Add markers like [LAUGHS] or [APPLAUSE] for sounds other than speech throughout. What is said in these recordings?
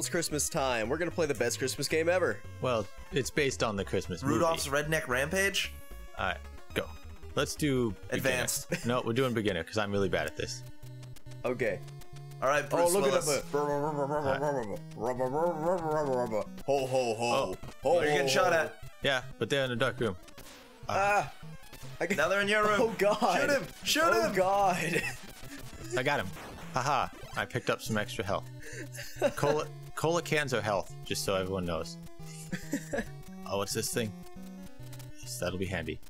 almost Christmas time. We're gonna play the best Christmas game ever. Well, it's based on the Christmas Rudolph's movie. Redneck Rampage. All right, go. Let's do beginner. Advanced. [LAUGHS] no, we're doing beginner because I'm really bad at this. Okay. All right, Bruce Oh, look Willis. at that. Ho ho ho. Oh. Ho, Oh, you're getting ho, shot ho. at. Yeah, but they're in a dark room. Ah. I got- Now they're in your room. Oh god. Shoot him! Shoot oh him! god. I got him. Haha, I picked up some extra health. Cola, cola cans are health, just so everyone knows. [LAUGHS] oh, what's this thing? Yes, that'll be handy.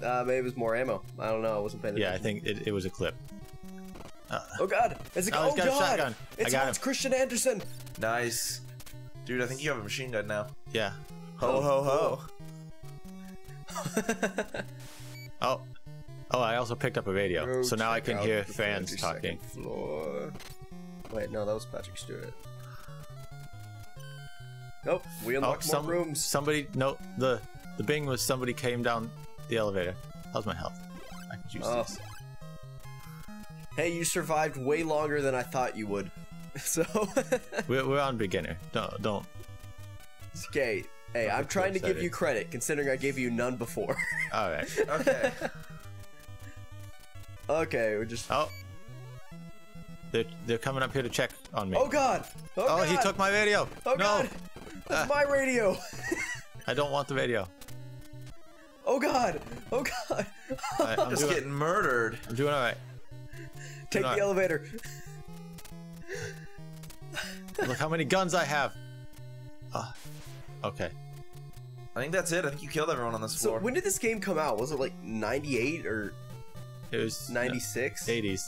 Uh, maybe it was more ammo. I don't know. I wasn't paying attention. Yeah, I think it, it was a clip. Oh god. It's a, Oh, oh, he's got a god. shotgun. I got Hans him. Christian Andersen. Nice. Dude, I think you have a machine gun now. Yeah. Ho ho ho. [LAUGHS] Oh. Oh, I also picked up a radio, Go so now I can hear fans talking. Floor. Wait, no, that was Patrick Stewart. Nope, we Oh, unlocked some, more rooms. somebody. No, the the bing was somebody came down the elevator. How's my health? I can use Oh. this. Hey, you survived way longer than I thought you would. [LAUGHS] So, [LAUGHS] We're, we're on beginner. Don't don't. okay. Hey, I'm trying to give you credit, considering I gave you none before. [LAUGHS] All right. Okay. okay, we're just. Oh. They're they're coming up here to check on me. Oh god! Oh, Oh, god! he took my radio. Oh no, god! That's my radio! [LAUGHS] I don't want the radio. Oh god! Oh god! All right, I'm, Just doing, getting murdered. I'm doing all right. Take not. the elevator. Look how many guns I have. Ah, okay. I think that's it. I think you killed everyone on this So floor. when did this game come out? Was it like 98 or It was 96? 80s.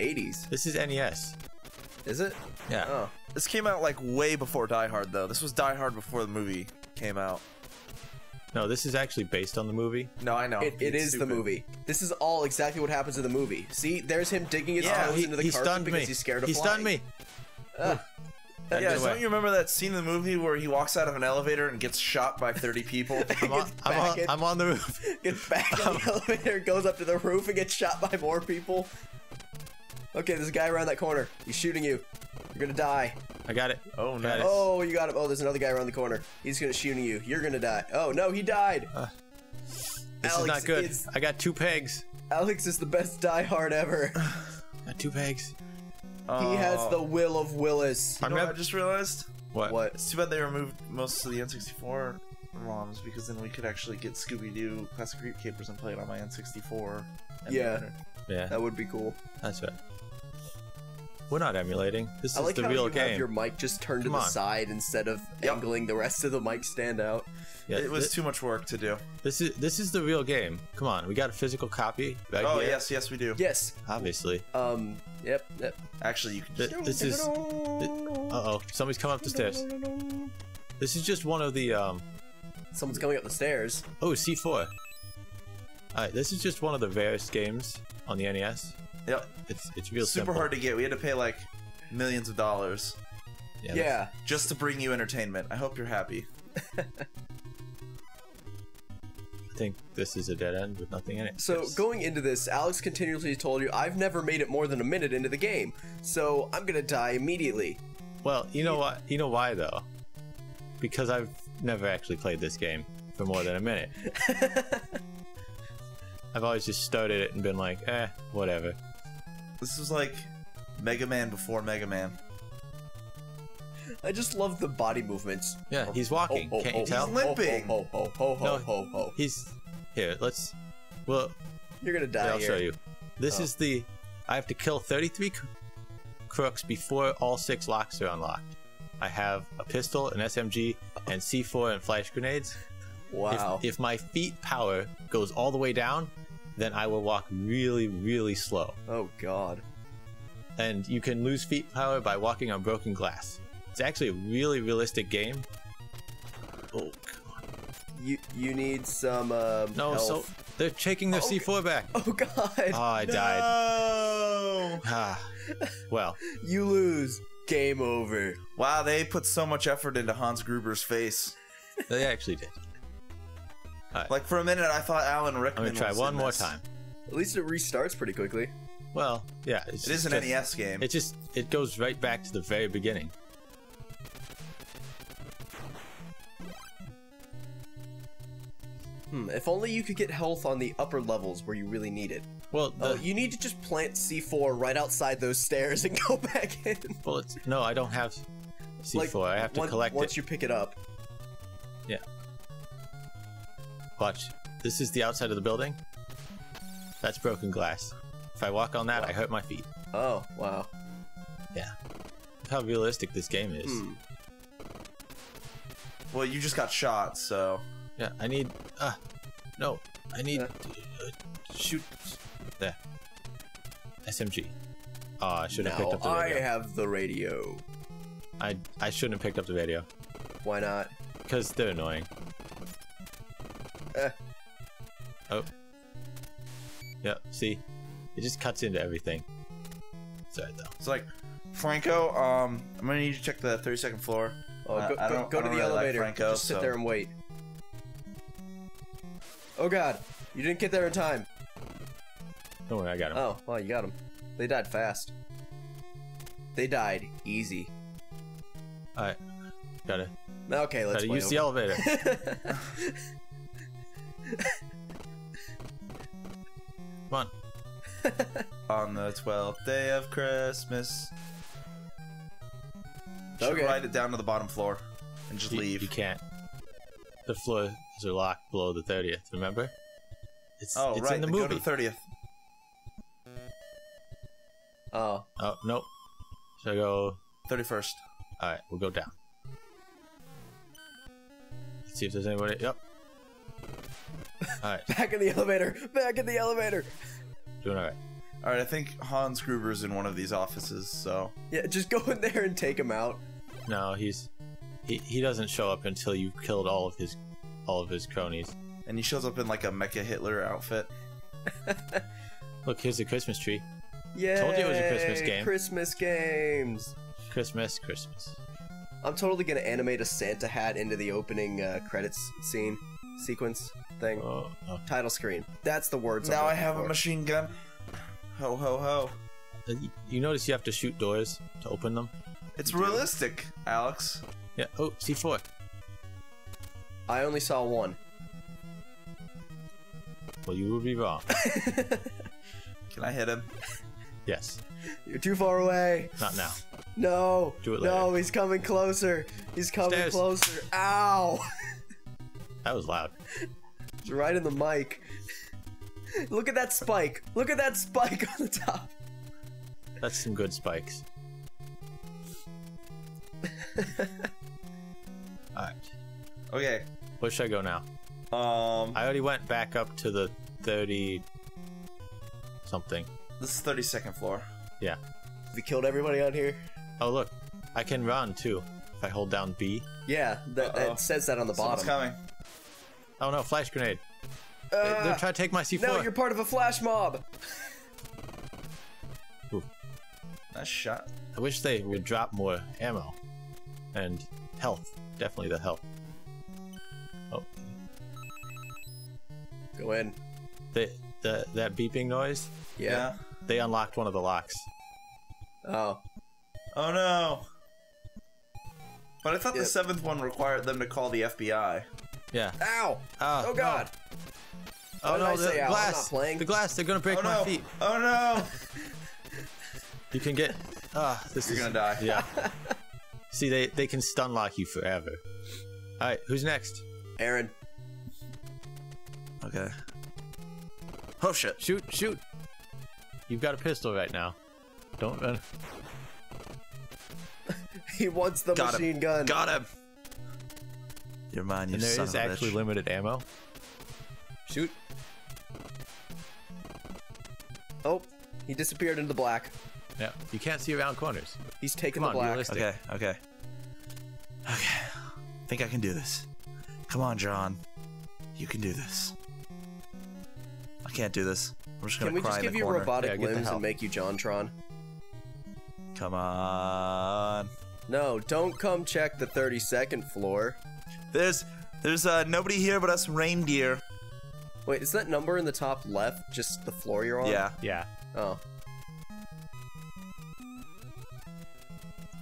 80s. This is NES. Is it? Yeah. Oh. this came out like way before Die Hard, though. This was Die Hard before the movie came out. No, this is actually based on the movie. No, I know. It, it It's is the movie. This is all exactly what happens in the movie. See, there's him digging his Yeah, toes he, into the he carpet stunned because me. he's scared of he stunned me. Ah. That Yeah, don't you remember that scene in the movie where he walks out of an elevator and gets shot by 30 people? [LAUGHS] I'm on, gets I'm, back on, in. I'm on the roof. [LAUGHS] Gets back on the [LAUGHS] elevator, goes up to the roof, and gets shot by more people. Okay, there's a guy around that corner. He's shooting you. You're gonna die. I got it. Oh, Got nice. Oh, you got him. Oh, there's another guy around the corner. He's gonna shooting you. You're gonna die. Oh no, he died. Uh, this Alex is not good. is- I got two pegs. Alex is the best Die Hard ever. [SIGHS] Got two pegs. he has oh. the will of Willis. You I'm know what I just realized? What? What? It's too bad they removed most of the N64 ROMs because then we could actually get Scooby Doo Classic Creep Capers and play it on my N64. Yeah. emulator. Yeah, That would be cool. that's right. We're not emulating. This I is like the how real you game. have your mic just turned Come to the on. side instead of Yep. angling the rest of the mic stand out. Yeah, It was too much work to do. this is this is the real game. Come on, we got a physical copy right Oh, here. yes, yes, we do. Yes. Obviously. Um. Yep. Yep. Actually, you can Th- just. This is. Uh oh, somebody's coming up the stairs. This is just one of the um. Someone's coming up the stairs. Oh, C4. Alright, this is just one of the rarest games on the NES. Yep. It's it's real Super simple. hard to get. We had to pay like millions of dollars Yeah. Yeah. just to bring you entertainment. I hope you're happy. I think this is a dead end with nothing in it. So Yes. going into this, Alex continuously told you I've never made it more than a minute into the game, so I'm gonna die immediately. Well, you know what? You know why though? Because I've never actually played this game for more than a minute. [LAUGHS] I've always just started it and been like, eh, whatever. This was like Mega Man before Mega Man. I just love the body movements. Yeah, he's walking. Oh, oh, Can't oh, you tell? He's limping. Ho ho ho ho ho ho. He's here. Let's. Well, You're gonna die I'll here. show you. This Oh. is the. I have to kill 33 crooks before all six locks are unlocked. I have a pistol, an SMG, and C4 and flash grenades. Wow. If, if my feet power goes all the way down, then I will walk really, really slow. oh god. And you can lose feet power by walking on broken glass. It's actually a really realistic game. Oh, come on. You you need some um No, so they're taking their Oh, C4 back. [LAUGHS] Oh god. Oh, I died. No! Ah, well, You lose. Game over. Wow, they put so much effort into Hans Gruber's face. they actually did. Like for a minute, I thought Alan Rickman. Let me try one more this. time. At least it restarts pretty quickly. Well, yeah, it's it is an just, NES game. It just it goes right back to the very beginning. Hmm, if only you could get health on the upper levels where you really need it. Well, oh, the, you need to just plant C4 right outside those stairs and [LAUGHS] go back in. Well, no, I don't have C4. Like, I have to one, collect once it. Once you pick it up. Yeah. Watch. This is the outside of the building. That's broken glass. If I walk on that, I hurt my feet. Oh, wow. Yeah. Look how realistic this game is. Hmm. Well, you just got shot, so Yeah, I need. Ah, no, I need Uh. uh, shoot. There. SMG. Oh, I should have picked up the radio. I have the radio. I I shouldn't have picked up the radio Why not? because they're annoying. Oh. Yep. See, it just cuts into everything. Sorry though. it's like Franco. Um, I'm gonna need you to check the 32nd floor. Oh, I- go, I go, don't- go I to don't the really like elevator. Franco, Just sit so- there and wait. Oh god, you didn't get there in time. Don't worry, I got him. Oh, well, you got him. They died fast. They died easy. All right, got it. Okay, let's gotta play use the elevator. [LAUGHS] [LAUGHS] Come on. [LAUGHS] On the 12th day of Christmas. Should Okay. write it down to the bottom floor and just You, leave. you can't. The floors are locked below the thirtieth. Remember? It's Oh, it's right. in the then Go movie. to the 30th. oh, Oh nope. Should I go? 31st. All right, we'll go down. Let's see if there's anybody. Yep. All right, back in the elevator. Back in the elevator. doing all right. All right, I think Hans Gruber's in one of these offices, so Yeah, just go in there and take him out. No, he's he, he doesn't show up until you've killed all of his all of his cronies. and he shows up in like a Mecha Hitler outfit. [LAUGHS] Look, here's the Christmas tree. Yeah. Told you it was a Christmas game. Christmas games. Christmas, Christmas. I'm totally gonna animate a Santa hat into the opening uh, credits scene sequence thing. Oh, oh. Title screen. That's the words. Now I looking have a machine gun. Ho ho ho! Uh, You notice you have to shoot doors to open them. It's realistic, Alex. Yeah. Oh, C4. I only saw one. Well, you would be wrong. [LAUGHS] Can I hit him? yes. You're too far away. Not now. No. Do it later. No, he's coming closer. He's coming Stairs. closer. Ow! [LAUGHS] That was loud. It's right in the mic. [LAUGHS] Look at that spike. Look at that spike [LAUGHS] on the top. That's some good spikes. [LAUGHS] Alright. Okay. Where should I go now? Um, I already went back up to the 30 something. this is 32nd floor. Yeah. You killed everybody out here? Oh, look. I can run too. If I hold down B. Yeah, that, Uh-oh. it says that on the Someone's bottom. coming. Oh no, flash grenade. They- Uh, They're trying to take my C4. no, you're part of a flash mob. Nice shot. I wish they would drop more ammo. And health. Definitely the health. Oh. Go in. They, the, that beeping noise, Yeah. they unlocked one of the locks. Oh. Oh no. But I thought Yep. the seventh one required them to call the FBI. Yeah. Ow! Ah, oh god. Oh no, the say? I'm glass. not playing. The glass, they're gonna break Oh my feet. Oh no! You can get. Ah, this You're is gonna die. Yeah. [LAUGHS] See, they they can stun lock you forever. All right, who's next? Aaron. Okay. Oh shit. Shoot, shoot. You've got a pistol right now. Don't run. [LAUGHS] He wants the Got machine him. gun. Got him. You're mine, you And there son is of actually bitch. limited ammo. Shoot. Oh, he disappeared into the black. Yeah, you can't see around corners. He's taking Come the on, black. realistic. Okay, okay. Okay. I think I can do this. Come on, John. You can do this. I can't do this. I'm just gonna Can we cry just in give you corner. robotic Yeah, limbs and make you JonTron? Come on. No, don't come check the 32nd floor. There's there's uh nobody here but us reindeer. Wait, is that number in the top left just the floor you're on? Yeah. Yeah. Oh.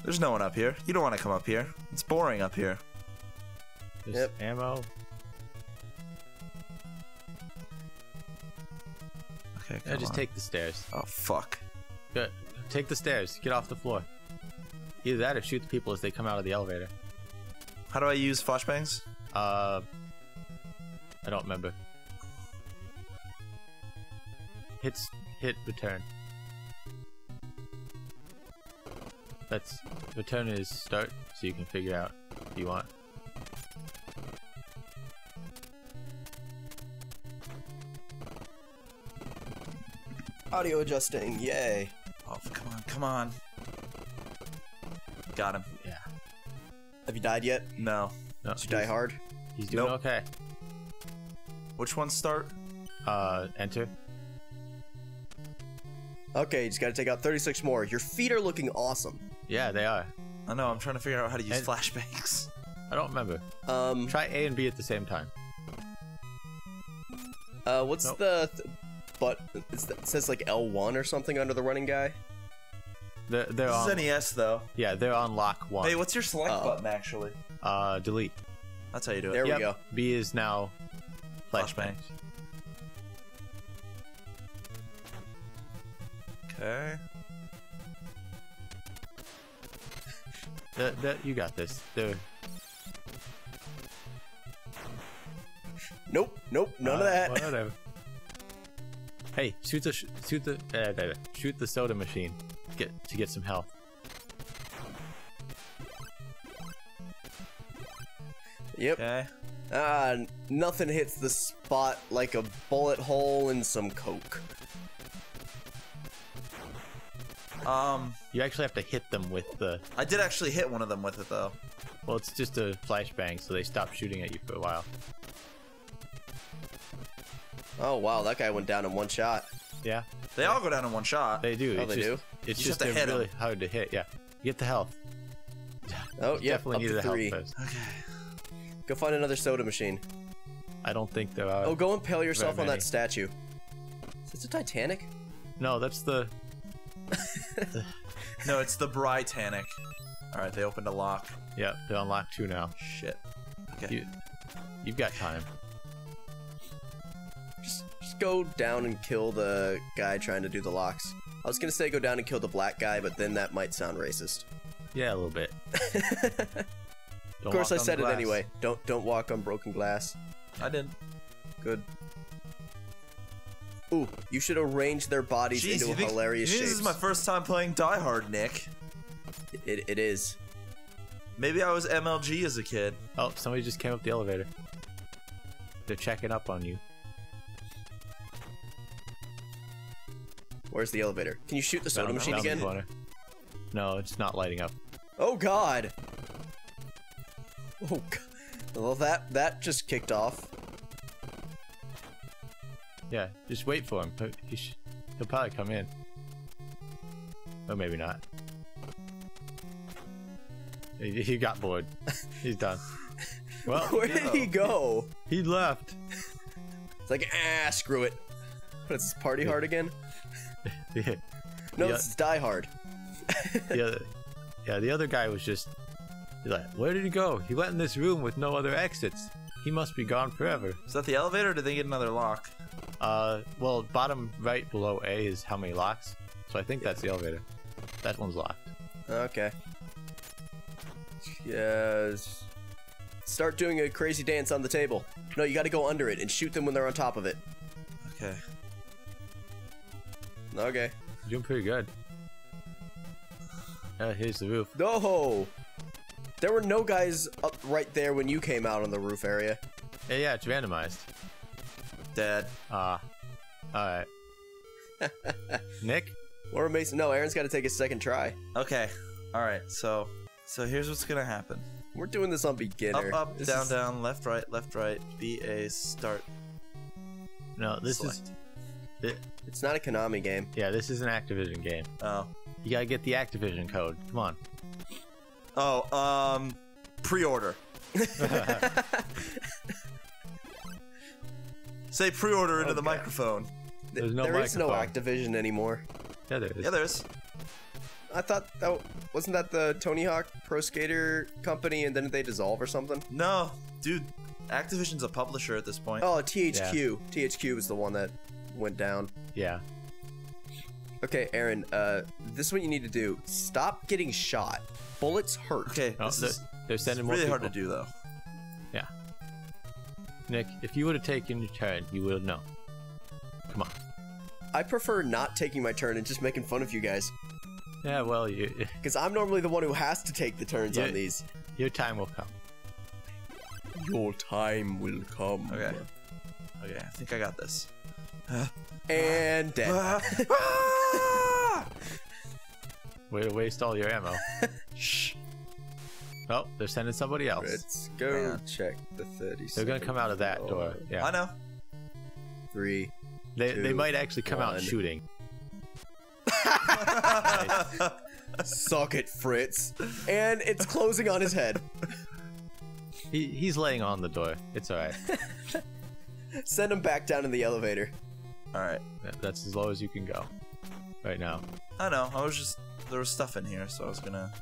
There's no one up here. You don't want to come up here. It's boring up here. There's Yep. ammo. Okay, Yeah, come just on. take the stairs. Oh fuck. Good. Take the stairs. Get off the floor. Either that or shoot the people as they come out of the elevator. How do I use flashbangs? Uh, I don't remember. Hits hit return. That's return is start, so you can figure out if you want. Audio adjusting, yay. Oh, come on, come on. Got him. Yeah. Have you died yet? No. No, Did you die hard? he's doing Nope. okay. Which one start? Uh, enter. Okay, you just gotta take out 36 more. Your feet are looking awesome. Yeah, they are. I know. I'm trying to figure out how to use And- flashbangs. I don't remember. Um, Try A and B at the same time. uh, what's Nope. the, th- but it's it says like L1 or something under the running guy? They're, they're This on. is NES though. Yeah, they're on lock one. Hey, what's your select Oh. button actually? uh, delete. That's how you do it. There Yep. we go. B is now Flashbang. flashbang. Okay. [LAUGHS] The, the, you got this. They're, Nope, nope, none of uh, that. Whatever. [LAUGHS] Hey, shoot the sh- shoot the uh, uh, shoot the soda machine. Get to get some health. Yep. Okay. Ah, nothing hits the spot like a bullet hole in some coke. Um, You actually have to hit them with the. I did actually hit one of them with it though. Well, it's just a flashbang, so they stop shooting at you for a while. Oh wow, that guy went down in one shot. Yeah, They all go down in one shot. they do. Oh, it's they just, do? It's You just just have to they're really hard to hit. Yeah, get the health. Oh yeah, Definitely up need to the three. health first. Go find another soda machine. I don't think there are. Oh, go impale yourself on that statue. Is this a Titanic? No, that's the. [LAUGHS] No, it's the Britannic. All right, they opened a lock. Yeah, they're on lock two now. Shit. Okay. You, you've got time. Just, just go down and kill the guy trying to do the locks. I was gonna say go down and kill the black guy, but then that might sound racist. Yeah, a little bit. [LAUGHS] Of course, I said it anyway. Don't don't walk on broken glass. I didn't. Good. Ooh, you should arrange their bodies Jeez, into you think, hilarious you think shapes. this is my first time playing Die Hard, Nick? it, it is. Maybe I was MLG as a kid. Oh, somebody just came up the elevator. They're checking up on you. Where's the elevator? Can you shoot the soda machine again? No, it's not lighting up. Oh God! Oh God. Well, that that just kicked off. Yeah, just wait for him. He'll, sh- he'll probably come in. Or maybe not. He, he got bored. He's done. [LAUGHS] Well, Where did he go? he left. It's like ah, screw it. But it's Party Hard again. [LAUGHS] The, No, Yeah. this is Die Hard. [LAUGHS] the other, yeah, the other guy was just like, where did he go? He went in this room with no other exits. He must be gone forever. Is that the elevator or did they get another lock? Uh, well, bottom right below A is how many locks. So I think that's the elevator. That one's locked. Okay. Yes. Start doing a crazy dance on the table. No, you got to go under it and shoot them when they're on top of it. Okay. You're Okay. doing pretty good. Uh, here's the roof. No. There were no guys up right there when you came out on the roof area. Yeah, yeah, it's randomized. Dead. Ah, all right. [LAUGHS] Nick, Or Mason. No, Aaron's got to take a second try. Okay. All right. So, so here's what's gonna happen. We're doing this on beginner. Up, up, This down, is- down, left, right, left, right. B, A, start. no, this Select. is. Thi- It's not a Konami game. yeah, this is an Activision game. Oh. You gotta get the Activision code. Come on. Oh. Um. Pre-order. [LAUGHS] Say pre-order into the microphone. There's no there is no. Activision anymore. Yeah, there is. Yeah, there's. I thought that wasn't that the Tony Hawk Pro Skater company, and then they dissolve or something. No, dude. Activision's a publisher at this point. Oh, THQ. THQ is the one that went down. Yeah. Okay, Aaron, uh, this is what you need to do. Stop getting shot. Bullets hurt. Okay, Oh, this they're, is they're sending more really people. hard to do though. Yeah. Nick, if you would have taken your turn, you would have known. Come on. I prefer not taking my turn and just making fun of you guys. Yeah, well, you, Because [LAUGHS] I'm normally the one who has to take the turns Yeah. on these. your time will come. Your time will come. Okay. Okay, I think I got this. And dead. [LAUGHS] Way to waste all your ammo. Shh. Oh, they're sending somebody else. Let's go Man. check the 30 They're gonna come out of that door. Yeah. I know. Three. They, they might actually come out one. shooting. [LAUGHS] Suck it, Fritz. And it's closing on his head. He, he's laying on the door. It's alright. [LAUGHS] Send him back down in the elevator. All right. That's as low as you can go. Right now. I know. I was just there was stuff in here, so I was gonna.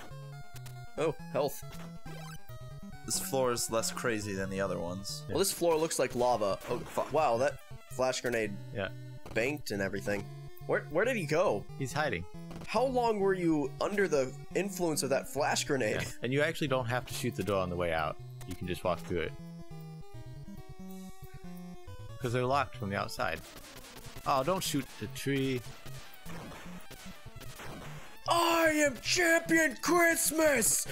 Oh, health. This floor is less crazy than the other ones. Well, this floor looks like lava. Oh, fu- wow, that flash grenade Yeah. banked and everything. Where, where did he go? He's hiding. How long were you under the influence of that flash grenade? Yeah. And you actually don't have to shoot the door on the way out. You can just walk through it. Because they're locked from the outside. Oh, don't shoot the tree. I am Champion Christmas!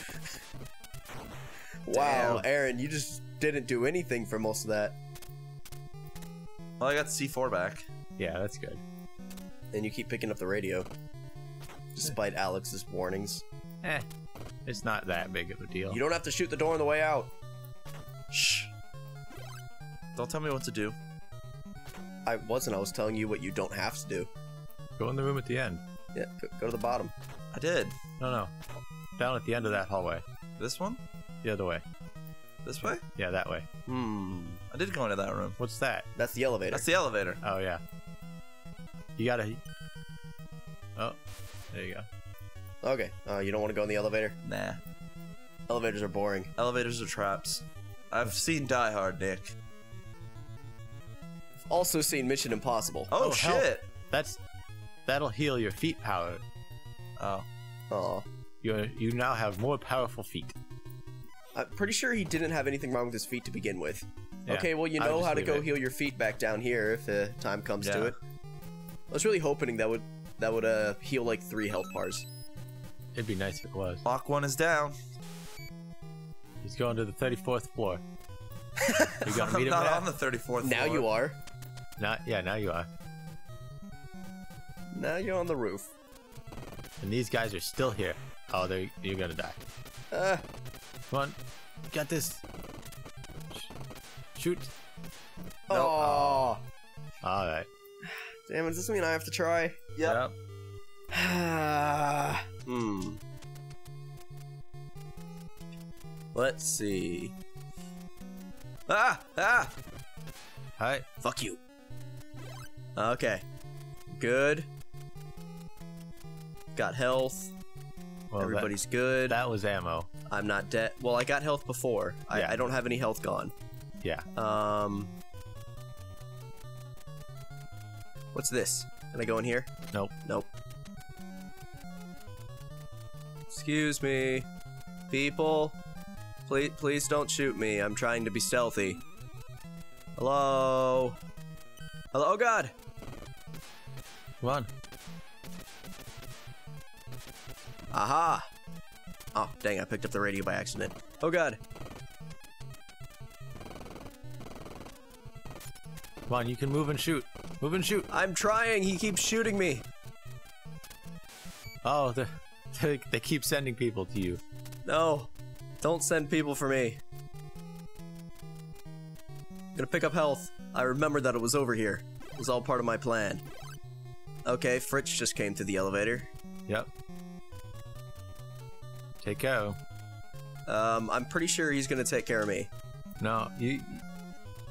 wow, Aaron, you just didn't do anything for most of that. Well, I got C4 back. Yeah, that's good. And you keep picking up the radio. Despite Alex's warnings. Eh, it's not that big of a deal. You don't have to shoot the door on the way out. Shh. Don't tell me what to do. I wasn't, I was telling you what you don't have to do. Go in the room at the end. Yeah, go, go to the bottom. I did. No, no. Down at the end of that hallway. This one? The other way. This way? Yeah, that way. Hmm. I did go into that room. What's that? That's the elevator. That's the elevator. Oh, yeah. You gotta. Oh, there you go. Okay. Uh, you don't want to go in the elevator? Nah. Elevators are boring. Elevators are traps. I've seen Die Hard, Nick. Also seen Mission Impossible. Oh, Oh, hell. shit. That's. That'll heal your feet power. Oh. Aw. You you now have more powerful feet. I'm pretty sure he didn't have anything wrong with his feet to begin with. Yeah, okay, well, you know how to go it. heal your feet back down here if the time comes to it. I was really hoping that would that would uh heal like three health bars. It'd be nice if it was. Lock one is down. He's going to the 34th floor. [LAUGHS] You gonna I'm him not there? on the 34th Now floor. you are. Not, yeah, now you are. Now you're on the roof. And these guys are still here. Oh, they you're gonna die. Uh, Come on, got this. Sh- Shoot. Nope. oh, All right. damn it! Does this mean I have to try? Yep. [SIGHS] hmm. Let's see. Ah! Ah! Hi. Fuck you. Okay. Good. Got health. Well, that- Everybody's good. That, was ammo. I'm not dead. Well, I got health before. I, Yeah. I don't have any health gone. Yeah. Um. What's this? Can I go in here? Nope. Nope. Excuse me. People. Please, please don't shoot me. I'm trying to be stealthy. Hello? Hello? Oh, God! Come on. Aha! Oh, dang, I picked up the radio by accident. Oh, God. Come on. You can move and shoot. Move and shoot. I'm trying. He keeps shooting me. Oh, they they, they keep sending people to you. No. Don't send people for me. Gonna pick up health. I remembered that it was over here. It was all part of my plan. Okay, Fritz just came to the elevator. Yep. Take care. Um, I'm pretty sure he's gonna take care of me. No, you.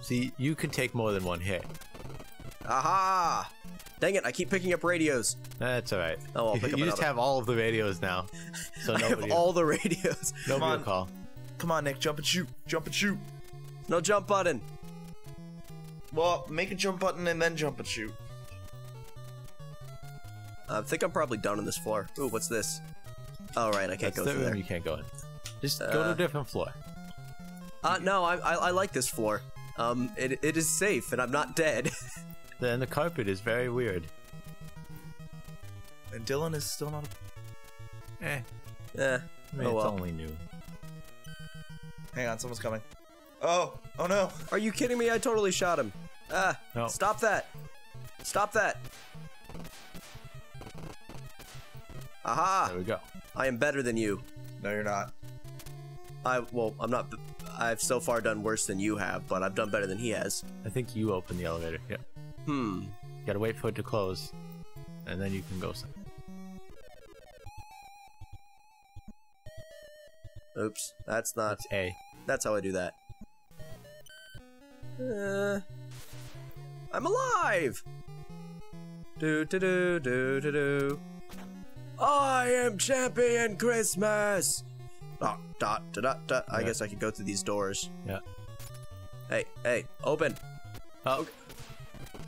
See, you can take more than one hit. Aha! Dang it, I keep picking up radios. That's all right. Oh, I'll [LAUGHS] pick up you just have all of the radios now, so [LAUGHS] I nobody, have all the radios. [LAUGHS] nobody Come will call. Come on, Nick. Jump and shoot. Jump and shoot. No jump button. Well, make a jump button and then jump and shoot. I think I'm probably done on this floor. Ooh, what's this? Oh, right, I can't That's go the through room there. you can't go in. Just go to Uh, a different floor. Uh, no, I, I, I like this floor. Um, it, it is safe, and I'm not dead. [LAUGHS] Then the carpet is very weird. And Dylan is still not. Eh, eh, I mean, oh it's well. only new. Hang on, someone's coming. Oh, oh no. Are you kidding me? I totally shot him. Ah, No. stop that. Stop that. Aha! There we go. I am better than you. No, you're not. I, well, I'm not, I've so far done worse than you have, but I've done better than he has. I think you open the elevator. Yep. Hmm. You gotta wait for it to close, and then you can go. Some. Oops. That's not, That's A. that's how I do that. Uh, I'm alive! Do do do do do do. I am champion Christmas! Dot dot dot dot dot. I guess I could go through these doors. Yeah. Hey, hey, open. Oh,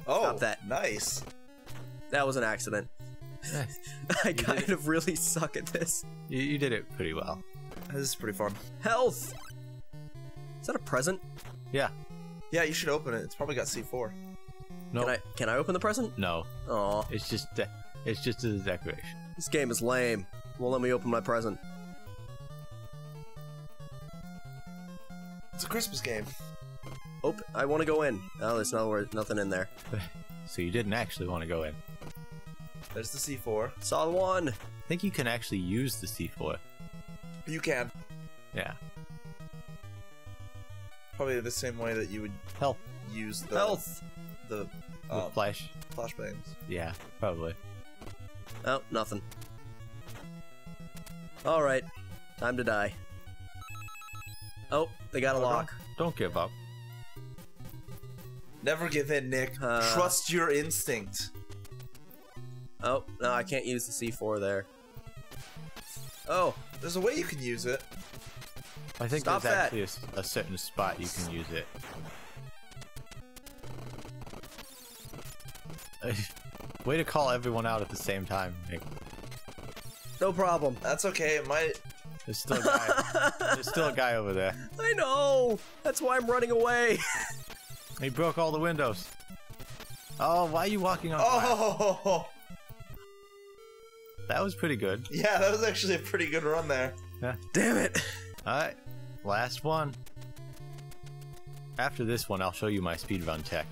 Oh, Stop that. Nice. That was an accident. eh, [LAUGHS] I did kind of really suck at this. you, you did it pretty well. This is pretty fun. Health! Is that a present? Yeah. Yeah, you should open it. It's probably got C4. No. Can I can I open the present? No. Aw, It's just it's just a decoration. This game is lame. Won't let me open my present. It's a Christmas game. Oh, I want to go in. Oh, there's nowhere, nothing in there. [LAUGHS] So you didn't actually want to go in. There's the C4. Saw the one. I think you can actually use the C4. You can. Yeah. Probably the same way that you would Health. use the Health. the With um, flash. flashbangs. Yeah, probably. Oh, nothing. All right, time to die. Oh, they got a Oh, don't- lock. Don't give up. Never give in, Nick. Uh. Trust your instinct. Oh, no, I can't use the C4 there. Oh, There's a way you can use it. I think Stop there's that. actually a certain spot you can use it. [LAUGHS] Way to call everyone out at the same time, Nick. no problem. That's okay. It might. There's still a guy. [LAUGHS] there's still a guy over there. I know. That's why I'm running away. [LAUGHS] He broke all the windows. Oh, why are you walking on glass? Oh, [LAUGHS] That was pretty good. yeah. That was actually a pretty good run there. Yeah. Damn it. Alright, last one. After this one, I'll show you my speedrun tech.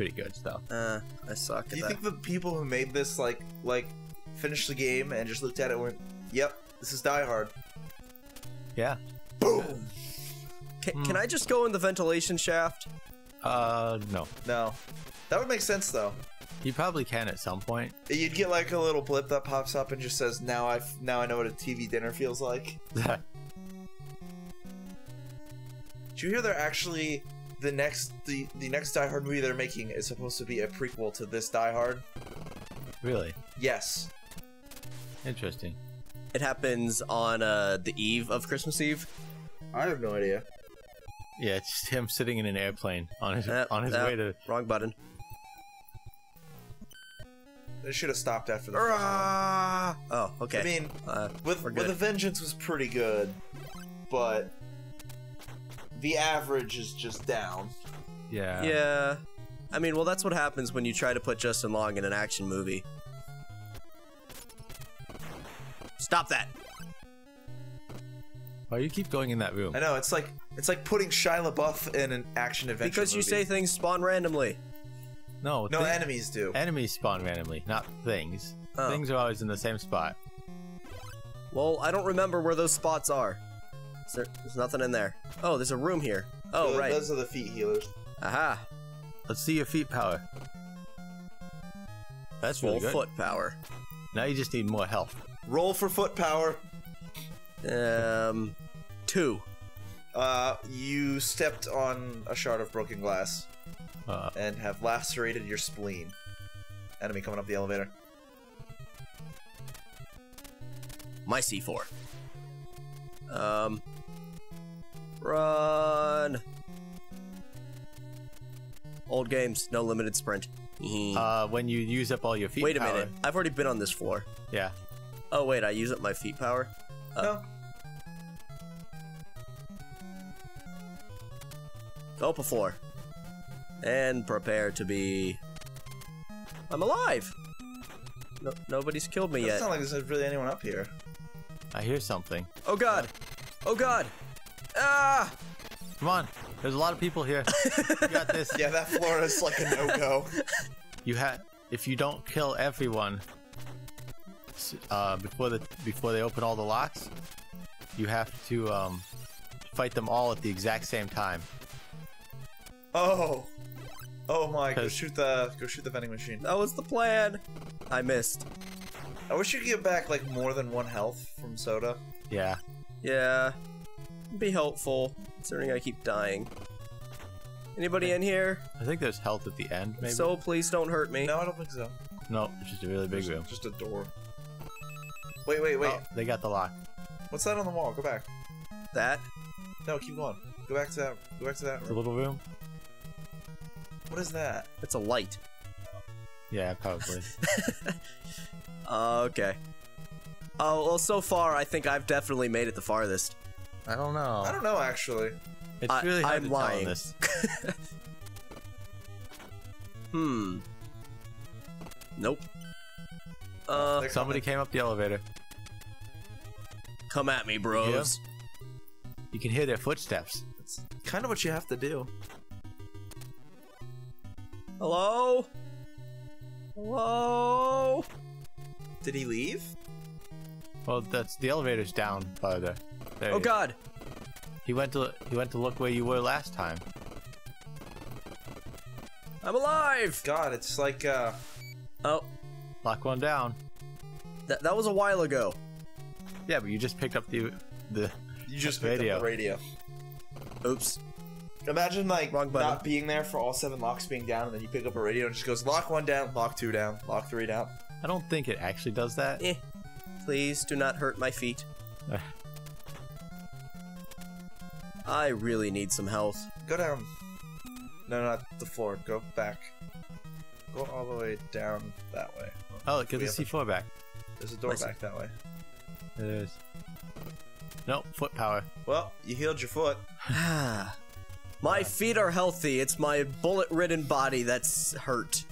Pretty good stuff. Uh, I suck Do you that. think the people who made this like like finished the game and just looked at it and went, "Yep, this is Die Hard." Yeah. Boom. Can, can I just go in the ventilation shaft? Uh, no. No, that would make sense though. You probably can at some point. You'd get like a little blip that pops up and just says, "Now I have now I know what a TV dinner feels like." [LAUGHS] Did you hear they're actually the next the the next Die Hard movie they're making is supposed to be a prequel to this Die Hard? really? Yes. Interesting. It happens on uh, the eve of Christmas Eve. I have no idea. Yeah, it's just him sitting in an airplane on his Uh, on his uh, way to. Wrong button. They should have stopped after the. first one. Oh, okay. I mean, uh, with we're with good. a vengeance was pretty good, but the average is just down. Yeah. yeah. I mean, well, that's what happens when you try to put Justin Long in an action movie. Stop that! Why do you keep going in that room? I know it's like it's like putting Shia LaBeouf in an action adventure. Because you movie. say things spawn randomly. No. no enemies do. Enemies spawn randomly, not things. Oh. Things are always in the same spot. Well, I don't remember where those spots are. Is there, there's nothing in there. Oh, there's a room here. Oh, Th- right. Those are the feet healers. Aha. Let's see your feet power. That's Full really good. foot power. Now you just need more health. Roll for foot power. Um, two. Uh, you stepped on a shard of broken glass Uh, and have lacerated your spleen. Enemy coming up the elevator. My C4. Um, run. Old games, no limited sprint. Uh, when you use up all your feet Wait a power- minute. I've already been on this floor. Yeah. Oh wait, I use up my feet power. No. Go up a floor. And prepare to be. I'm alive! No, nobody's killed me It's yet. not like there's really anyone up here. I hear something. Oh god! Oh god! Ah! Come on. There's a lot of people here. you got this. [LAUGHS] Yeah, that floor is like a no-go. You had. If you don't kill everyone uh, before the before they open all the locks, you have to um, fight them all at the exact same time. oh. Oh my! Go shoot the go shoot the vending machine. That was the plan! I missed. I wish you could get back like more than one health from soda. Yeah. Yeah. Be helpful, considering I keep dying. Anybody in here? I think there's health at the end. Maybe. So please don't hurt me. No, I don't think so. no, it's just a really big room. Just a door. Wait, wait, wait. Oh, they got the lock. What's that on the wall? Go back. That? No, keep going. Go back to that. Go back to that. The Room. little room. What is that? It's a light. Yeah, probably. [LAUGHS] [LAUGHS] Uh, okay. Oh, well, so far, I think I've definitely made it the farthest. I don't know. I don't know actually. It's I- really hard I'm to tell this. [LAUGHS] Hmm. Nope. Uh, They're Somebody coming. came up the elevator. come at me, bros. You can hear their footsteps. It's kind of what you have to do. Hello? Hello? Did he leave? Well, that's the elevator's down farther. There Oh he god. He went to he went to look where you were last time. I'm alive! God, it's like uh. Oh, Lock one down. that, that was a while ago. Yeah, but you just picked up the the You just picked up radio. the the radio. Oops. Imagine like Wrong not being there for all seven locks being down, and then you pick up a radio and it just goes lock one down, lock two down, lock three down. I don't think it actually does that. Eh. Please do not hurt my feet. [LAUGHS] I really need some health. Go down. No, not the floor. Go back. Go all the way down that way. Oh, get We the have C4 back. There's a door I back that way. There is. Nope, foot power. Well, you healed your foot. [SIGHS] my feet are healthy. It's my bullet-ridden body that's hurt.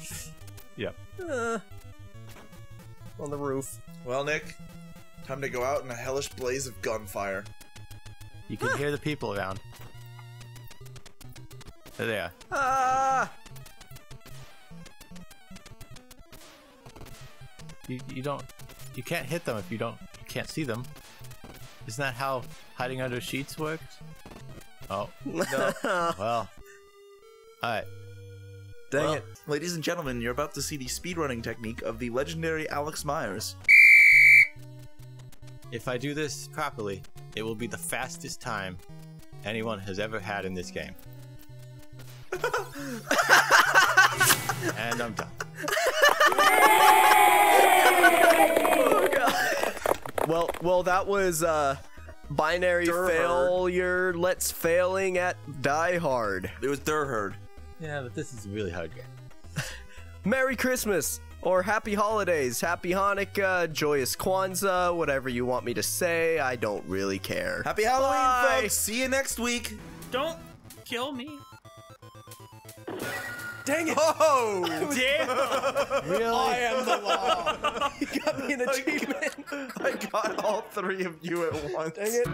Yep. Uh, on the roof. Well, Nick, time to go out in a hellish blaze of gunfire. You can hear the people around. There they are. Ah! You, you don't you can't hit them if you don't you can't see them. Isn't that how hiding under sheets works? Oh, No. [LAUGHS] well. Alright. Dang well, it. ladies and gentlemen, you're about to see the speedrunning technique of the legendary Alex Myers. If I do this properly, it will be the fastest time anyone has ever had in this game. [LAUGHS] and I'm done. Well, well, that was uh, binary Durhard. failure. Let's failing at Die Hard. It was Durhard. Yeah, but this is a really hard game. [LAUGHS] Merry Christmas or Happy Holidays, Happy Hanukkah, Joyous Kwanzaa, whatever you want me to say. I don't really care. Happy Halloween, Bye. folks! See you next week. Don't kill me. Dang it! Oh! [LAUGHS] Damn. Really? I am the law. [LAUGHS] you got me an achievement. I got all three of you at once. Dang it.